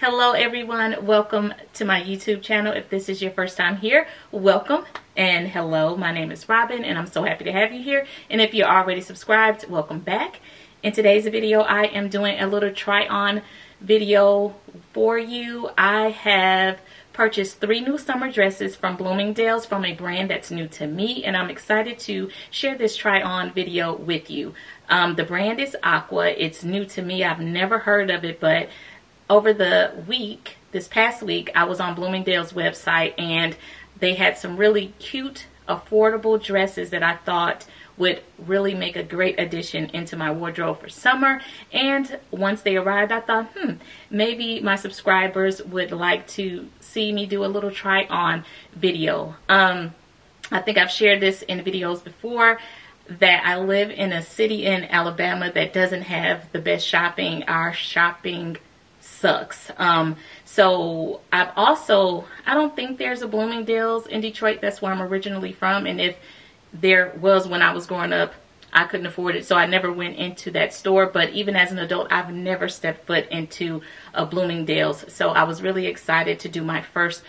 Hello everyone, welcome to my YouTube channel. If this is your first time here, welcome and hello. My name is Robin and I'm so happy to have you here. And if you're already subscribed, welcome back. In today's video, I am doing a little try on video for you. I have purchased three new summer dresses from Bloomingdale's from a brand that's new to me and I'm excited to share this try on video with you. Um, the brand is Aqua. It's new to me. I've never heard of it, but over the week, this past week, I was on Bloomingdale's website and they had some really cute, affordable dresses that I thought would really make a great addition into my wardrobe for summer. And once they arrived, I thought, hmm, maybe my subscribers would like to see me do a little try on video. Um, I think I've shared this in videos before that I live in a city in Alabama that doesn't have the best shopping. Our shopping sucks. Um, so I've also, I don't think there's a Bloomingdale's in Detroit. That's where I'm originally from. And if there was when I was growing up, I couldn't afford it. So I never went into that store. But even as an adult, I've never stepped foot into a Bloomingdale's. So I was really excited to do my first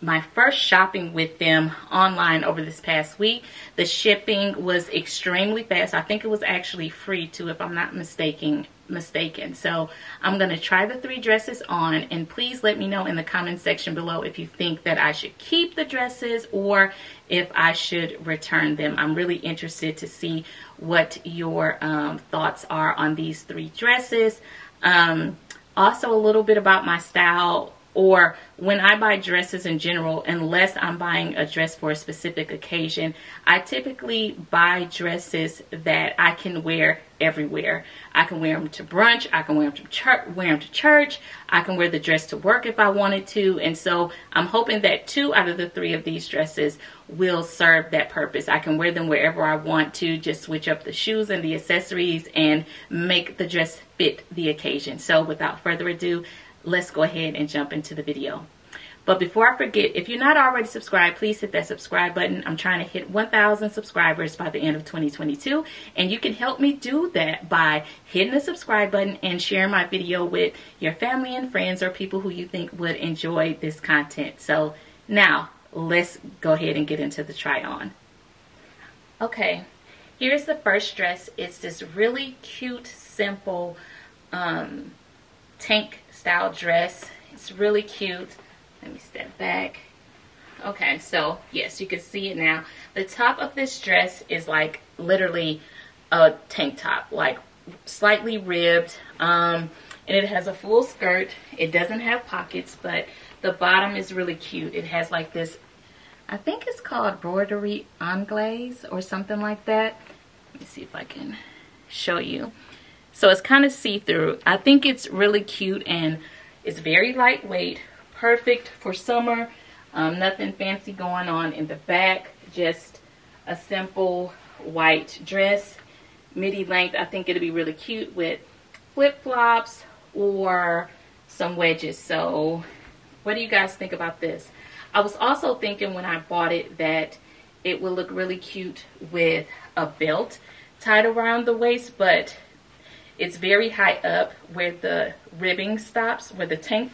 my first shopping with them online over this past week. The shipping was extremely fast. I think it was actually free too, if I'm not mistaken. Mistaken. So I'm going to try the three dresses on and please let me know in the comment section below if you think that I should keep the dresses or if I should return them. I'm really interested to see what your um, thoughts are on these three dresses. Um, also a little bit about my style or when I buy dresses in general, unless I'm buying a dress for a specific occasion, I typically buy dresses that I can wear everywhere. I can wear them to brunch, I can wear them to church, wear them to church, I can wear the dress to work if I wanted to, and so I'm hoping that two out of the three of these dresses will serve that purpose. I can wear them wherever I want to, just switch up the shoes and the accessories and make the dress fit the occasion. So without further ado, let's go ahead and jump into the video. But before I forget, if you're not already subscribed, please hit that subscribe button. I'm trying to hit 1,000 subscribers by the end of 2022. And you can help me do that by hitting the subscribe button and sharing my video with your family and friends or people who you think would enjoy this content. So now let's go ahead and get into the try on. Okay, here's the first dress. It's this really cute, simple um, tank style dress. It's really cute. Let me step back. Okay, so yes, you can see it now. The top of this dress is like literally a tank top, like slightly ribbed. Um, and it has a full skirt. It doesn't have pockets, but the bottom is really cute. It has like this, I think it's called broderie anglaise or something like that. Let me see if I can show you. So it's kind of see-through. I think it's really cute and it's very lightweight, perfect for summer. Um, nothing fancy going on in the back, just a simple white dress. Midi length, I think it'll be really cute with flip-flops or some wedges. So what do you guys think about this? I was also thinking when I bought it that it would look really cute with a belt tied around the waist, but it's very high up where the ribbing stops, where the tank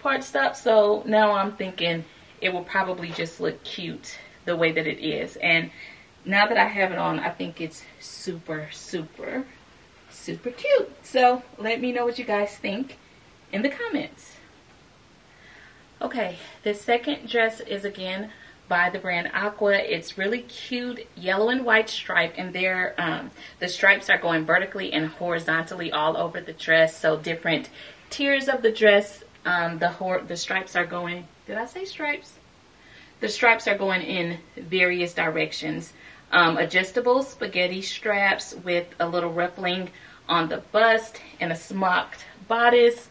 part stops. So now I'm thinking it will probably just look cute the way that it is. And now that I have it on, I think it's super, super, super cute. So let me know what you guys think in the comments. Okay, the second dress is again by the brand Aqua. It's really cute yellow and white stripe and there um, the stripes are going vertically and horizontally all over the dress. So different tiers of the dress, um, the, the stripes are going, did I say stripes? The stripes are going in various directions. Um, adjustable spaghetti straps with a little ruffling on the bust and a smocked bodice.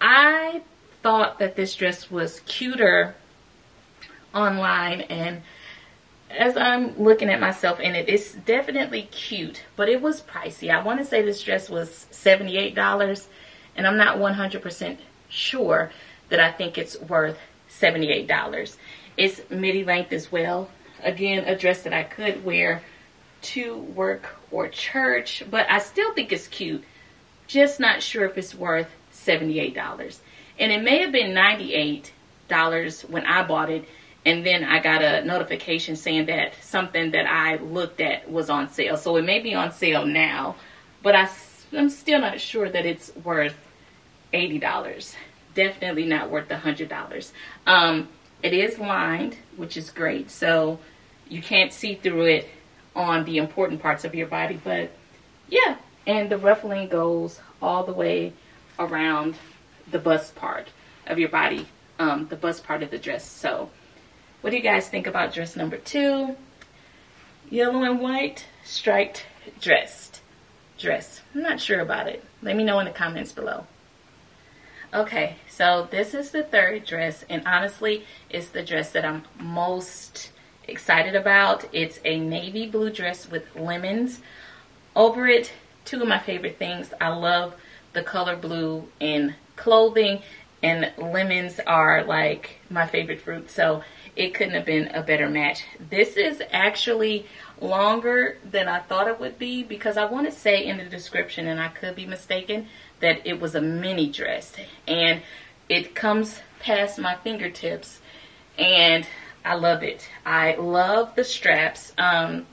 I thought that this dress was cuter online and as I'm looking at myself in it, it's definitely cute, but it was pricey. I want to say this dress was $78 and I'm not 100% sure that I think it's worth $78. It's midi length as well. Again, a dress that I could wear to work or church, but I still think it's cute. Just not sure if it's worth $78. And it may have been $98 when I bought it. And then I got a notification saying that something that I looked at was on sale. So it may be on sale now, but I, I'm still not sure that it's worth $80. Definitely not worth $100. Um, it is lined, which is great. So you can't see through it on the important parts of your body. But yeah, and the ruffling goes all the way around the bust part of your body, um, the bust part of the dress. So what do you guys think about dress number two? Yellow and white striped dressed dress. I'm not sure about it. Let me know in the comments below. Okay, so this is the third dress, and honestly, it's the dress that I'm most excited about. It's a navy blue dress with lemons over it. Two of my favorite things. I love the color blue in clothing, and lemons are like my favorite fruit, so it couldn't have been a better match. This is actually longer than I thought it would be because I want to say in the description, and I could be mistaken, that it was a mini dress. And it comes past my fingertips and I love it. I love the straps. Um,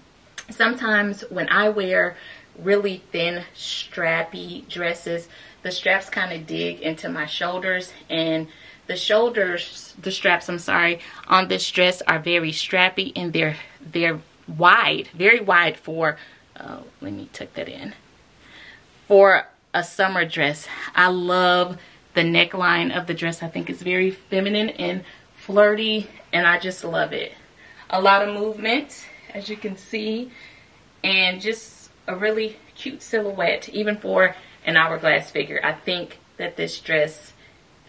sometimes when I wear really thin strappy dresses, the straps kind of dig into my shoulders and the shoulders, the straps, I'm sorry, on this dress are very strappy and they're, they're wide, very wide for, uh, let me tuck that in, for a summer dress. I love the neckline of the dress. I think it's very feminine and flirty and I just love it. A lot of movement as you can see and just a really cute silhouette even for an hourglass figure. I think that this dress,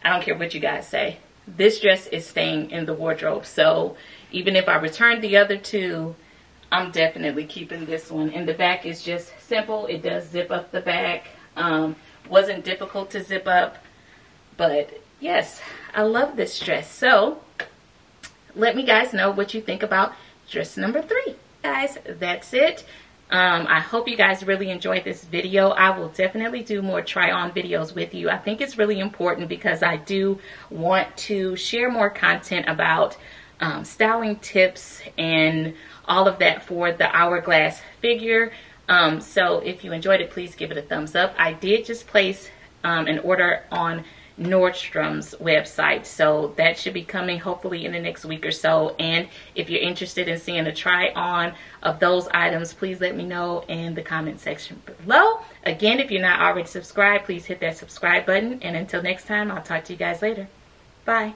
I don't care what you guys say, this dress is staying in the wardrobe. So even if I return the other two, I'm definitely keeping this one. And the back is just simple. It does zip up the back. Um, wasn't difficult to zip up. But yes, I love this dress. So let me guys know what you think about dress number three. Guys, that's it. Um, I hope you guys really enjoyed this video. I will definitely do more try on videos with you. I think it's really important because I do want to share more content about um, styling tips and all of that for the hourglass figure. Um, so if you enjoyed it, please give it a thumbs up. I did just place um, an order on Nordstrom's website. So that should be coming hopefully in the next week or so. And if you're interested in seeing a try on of those items, please let me know in the comment section below. Again, if you're not already subscribed, please hit that subscribe button. And until next time, I'll talk to you guys later. Bye.